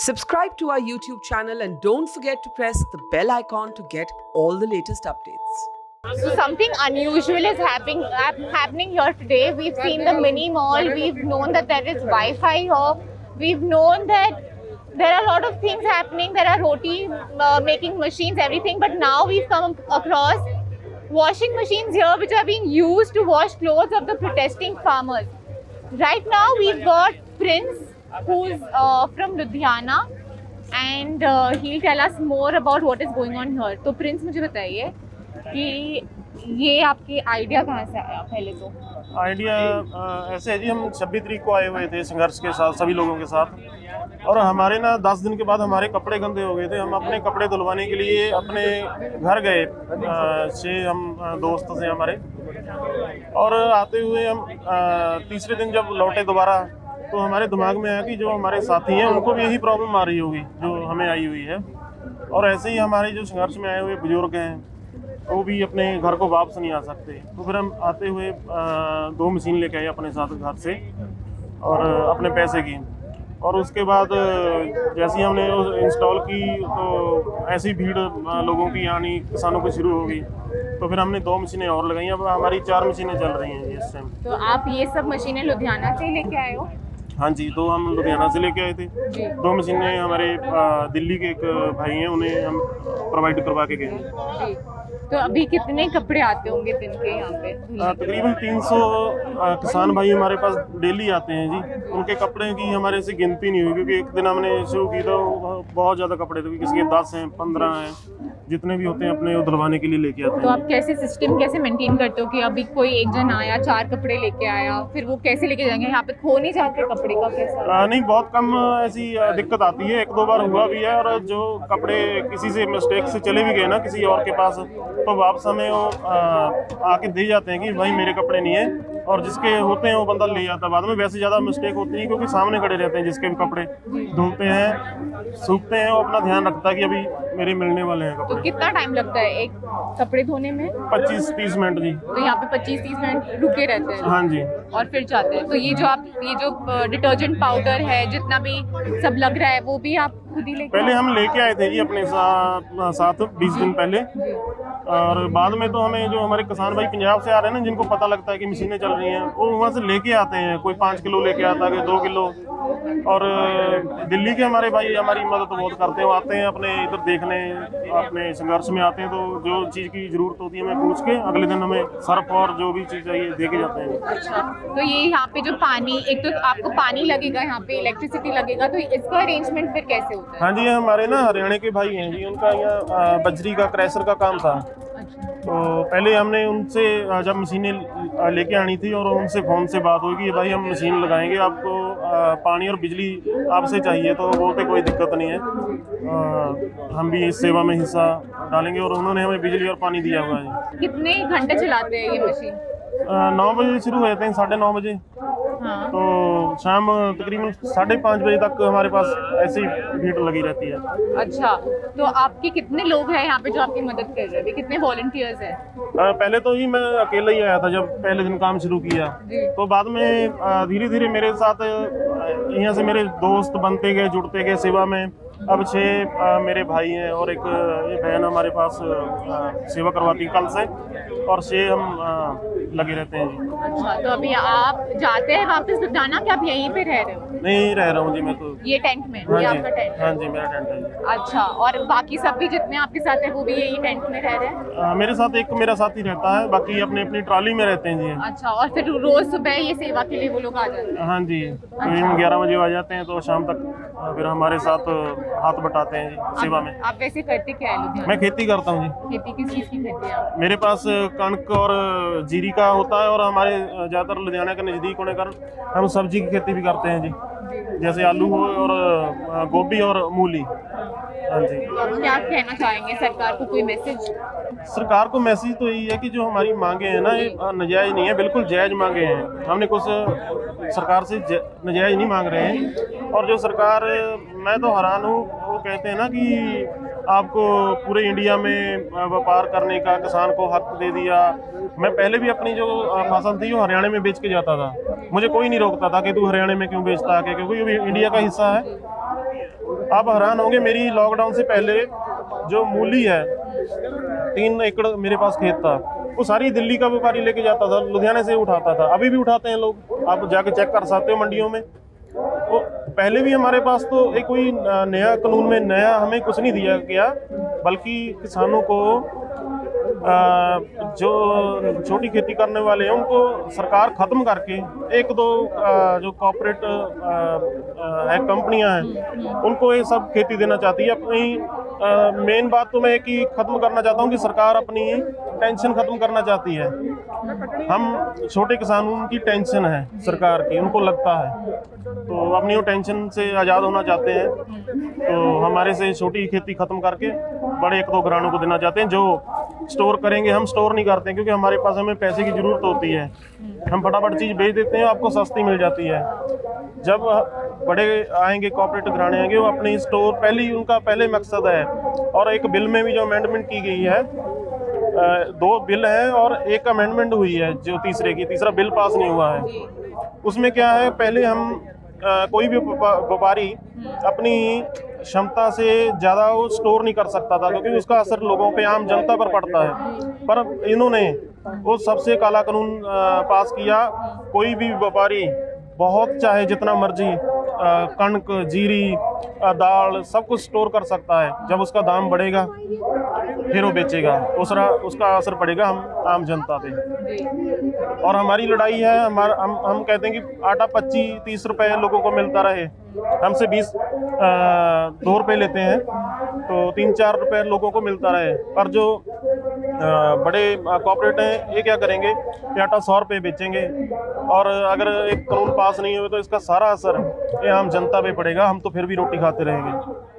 Subscribe to our YouTube channel and don't forget to press the bell icon to get all the latest updates. So something unusual is happening happening here today. We've seen the mini mall. We've known that there is Wi-Fi here. We've known that there are a lot of things happening. There are roti uh, making machines, everything. But now we've come across washing machines here, which are being used to wash clothes of the protesting farmers. Right now, we've got Prince, who's uh, from Ludhiana, and uh, he'll tell us more about what is going on here. तो Prince मुझे बताइए कि ये आपकी idea कहाँ से आया पहले तो? आइडिया ऐसे है जी हम छब्बीस तरीक को आए हुए थे संघर्ष के साथ सभी लोगों के साथ। और हमारे ना दस दिन के बाद हमारे कपड़े गंदे हो गए थे। हम अपने कपड़े धुलवाने के लिए अपने घर गए अ, छः हम दोस्त थे हमारे। और आते हुए हम तीसरे दिन जब लौटे दोबारा तो हमारे दिमाग में आया कि जो हमारे साथी हैं, उनको भी यही प्रॉब्लम आ रही होगी, जो हमें आई हुई है। और ऐसे ही हमारे जो संघर्ष में आए हुए बुज़ुर्ग हैं, वो भी अपने घर को वापस नहीं आ सकते। तो फिर हम आते हुए दो मशीन लेके आए अपने साथ घर से, और अपने पैसे की। और उसके बाद जैसे ही हमने इंस्टॉल की तो ऐसी भीड़ लोगों की, यानी किसानों की शुरू हो गई। तो फिर हमने दो मशीनें और लगाई, अब हमारी चार मशीनें चल रही हैं इस टाइम तो आप ये सब मशीनें लुधियाना से लेके आए हो? हाँ जी तो हम लुधियाना से लेके आए थे। दो मशीनें हमारे दिल्ली के एक भाई हैं उन्हें हम प्रोवाइड करवा के गए हैं। तो अभी कितने कपड़े आते होंगे दिन के यहाँ पे? तकरीबन 300 अ, किसान भाई हमारे पास डेली आते हैं जी। उनके कपड़े की हमारे से गिनती नहीं हुई क्योंकि एक दिन हमने शुरू की तो बहुत ज़्यादा कपड़े थे किसी के दस हैं पंद्रह हैं। जितने भी होते हैं अपने वो धुलवाने के लिए लेके आते हैं। तो आप कैसे सिस्टम कैसे मेंटेन करते हो कि अभी कोई एक जन आया चार कपड़े लेके आया फिर वो कैसे लेके जाएँगे? यहाँ पे खो नहीं जाते कपड़े का कैसा? नहीं बहुत कम ऐसी दिक्कत आती है। एक दो बार हुआ भी है और जो कपड़े किसी से मिस्टेक से चले भी गए ना किसी और के पास तो वापस हमें वो आके दे जाते हैं कि भाई मेरे कपड़े नहीं है। और जिसके होते हैं वो बंदा ले जाता है। बाद में वैसे ज़्यादा मिस्टेक होती है क्योंकि सामने खड़े रहते हैं जिसके भी कपड़े धुलते हैं सूखते हैं वो अपना ध्यान रखता है कि अभी मेरे मिलने वाले हैं कपड़े तो कपड़े। कितना टाइम लगता है एक कपड़े धोने में? पच्चीस तीस मिनट जी। तो यहाँ पे 25-30 मिनट रुके रहते हैं। हाँ जी। और फिर जाते हैं। तो ये जो आप ये जो डिटर्जेंट पाउडर है जितना भी सब लग रहा है वो भी आप खुद ही लेके पहले हम लेके आए थे जी अपने साथ साथ बीस दिन पहले। और बाद में तो हमें जो हमारे किसान भाई पंजाब से आ रहे हैं ना जिनको पता लगता है कि मशीनें चल रही हैं वो वहाँ से लेके आते हैं। कोई पाँच किलो लेके आता है कोई दो किलो। और दिल्ली के हमारे भाई हमारी मदद बहुत करते हैं वो आते हैं अपने इधर देखने अपने संघर्ष में आते हैं तो जो चीज़ की ज़रूरत होती है हमें पूछ के अगले दिन हमें सर्फ और जो भी चीज़ चाहिए दे के जाते हैं। अच्छा तो ये यहाँ पे जो पानी एक तो आपको पानी लगेगा यहाँ पे इलेक्ट्रिसिटी लगेगा तो इसका अरेंजमेंट फिर कैसे होता है? हाँ जी हमारे ना हरियाणा के भाई हैं जी उनका यहाँ बजरी का क्रैशर का काम था। तो पहले हमने उनसे जब मशीनें लेके आनी थी और उनसे फ़ोन से बात हुई कि भाई हम मशीन लगाएँगे आपको पानी और बिजली आपसे चाहिए तो वो बोलते कोई दिक्कत नहीं है। हम भी इस सेवा में हिस्सा डालेंगे और उन्होंने हमें बिजली और पानी दिया हुआ है। कितने घंटे चलाते हैं ये मशीन? नौ बजे शुरू हो जाते हैं साढ़े नौ बजे। हाँ। तो शाम तकरीबन साढ़े पाँच बजे तक हमारे पास ऐसी भीड़ लगी रहती है। अच्छा तो आपके कितने लोग हैं यहाँ पे जो आपकी मदद कर रहे हैं? कितने वॉलंटियर्स हैं? पहले तो ही मैं अकेला ही आया था जब पहले दिन काम शुरू किया। तो बाद में धीरे धीरे मेरे साथ यहाँ से मेरे दोस्त बनते गए जुड़ते गए सेवा में। अब छः मेरे भाई हैं और एक ये बहन हमारे पास सेवा करवाती है कल से और छः हम लगे रहते हैं जी। अच्छा तो अभी आप जाते हैं वापस लुधियाना कि आप यहीं पे रह रहे हो? नहीं रह रहा हूँ जी मैं तो। ये टेंट में? हाँ ये जी आपका टेंट हाँ? जी मेरा टेंट है जी। अच्छा और बाकी सब भी जितने आपके साथ हैं वो भी यही टेंट में रह रहे हैं? अ, मेरे साथ एक मेरा साथी रहता है बाकी अपने अपनी ट्रॉली में रहते हैं जी। अच्छा और फिर रोज सुबह ये सेवा के लिए वो लोग आ जाते हैं? हाँ जी ग्यारह बजे आ जाते हैं तो शाम तक फिर हमारे साथ हाथ बटाते हैं जी सेवा में। आप, वैसे करते क्या है मैं खेती करता हूँ जी। खेती किस चीज़ की खेती है? मेरे पास कणक और जीरी का होता है और हमारे ज़्यादातर लुधियाना के नज़दीक होने कारण हम सब्ज़ी की खेती भी करते हैं जी। जैसे आलू हो और गोभी और मूली। हाँ जी। तो आप क्या कहना चाहेंगे? सरकार को कोई मैसेज सरकार को मैसेज तो यही है कि जो हमारी मांगे हैं ना, ये नजायज़ नहीं है, बिल्कुल जायज़ मांगे हैं। हमने कुछ सरकार से नजायज़ नहीं मांग रहे हैं। और जो सरकार, मैं तो हैरान हूँ, वो कहते हैं ना कि आपको पूरे इंडिया में व्यापार करने का, किसान को हक दे दिया। मैं पहले भी अपनी जो फ़सल थी, वो हरियाणा में बेच के जाता था। मुझे कोई नहीं रोकता था कि तू हरियाणा में क्यों बेचता है, क्योंकि ये इंडिया का हिस्सा है। आप हैरान होंगे, मेरी लॉकडाउन से पहले जो मूली है तीन एकड़ मेरे पास खेत था। वो सारी दिल्ली का व्यापारी लेके जाता था, लुधियाने से उठाता था। अभी भी उठाते हैं लोग। आप जाके चेक कर सकते हो मंडियों में। तो पहले भी हमारे पास तो एक कोई नया कानून में नया हमें कुछ नहीं दिया गया, बल्कि किसानों को जो छोटी खेती करने वाले हैं, उनको सरकार ख़त्म करके एक दो जो कॉपरेट है, कंपनियाँ हैं, उनको ये सब खेती देना चाहती है। अपनी मेन बात तो मैं ही ख़त्म करना चाहता हूँ कि सरकार अपनी टेंशन ख़त्म करना चाहती है। हम छोटे किसानों की टेंशन है सरकार की, उनको लगता है। तो अपनी वो टेंशन से आज़ाद होना चाहते हैं। तो हमारे से छोटी खेती ख़त्म करके बड़े एक दो घरानों को देना चाहते हैं, जो स्टोर करेंगे, हम स्टोर नहीं करते क्योंकि हमारे पास हमें पैसे की ज़रूरत होती है। हम फटाफट चीज़ बेच देते हैं, आपको सस्ती मिल जाती है। जब बड़े आएँगे कॉपरेटिव घराने आएँगे, वो अपनी स्टोर पहले ही उनका पहले मकसद है। और एक बिल में भी जो अमेंडमेंट की गई है दो बिल हैं और एक अमेंडमेंट हुई है, जो तीसरे की, तीसरा बिल पास नहीं हुआ है। उसमें क्या है, पहले हम कोई भी व्यापारी अपनी क्षमता से ज़्यादा वो स्टोर नहीं कर सकता था, क्योंकि उसका असर लोगों पे, आम जनता पर पड़ता है। पर इन्होंने वो सबसे काला कानून पास किया। कोई भी व्यापारी, बहुत चाहे जितना मर्ज़ी कणक, जीरी दाल, सब कुछ स्टोर कर सकता है। जब उसका दाम बढ़ेगा फिर वो बेचेगा। उसरा उसका असर पड़ेगा हम आम जनता पे। और हमारी लड़ाई है हमारा हम हम कहते हैं कि आटा पच्चीस तीस रुपए लोगों को मिलता रहे। हमसे बीस दो रुपये लेते हैं तो तीन चार रुपए लोगों को मिलता रहे। पर जो आ, बड़े कॉपरेट हैं ये क्या करेंगे कि आटा सौ रुपये बेचेंगे। और अगर एक कानून पास नहीं हुए तो इसका सारा असर ये आम जनता पे पड़ेगा। हम तो फिर भी रोटी खाते रहेंगे।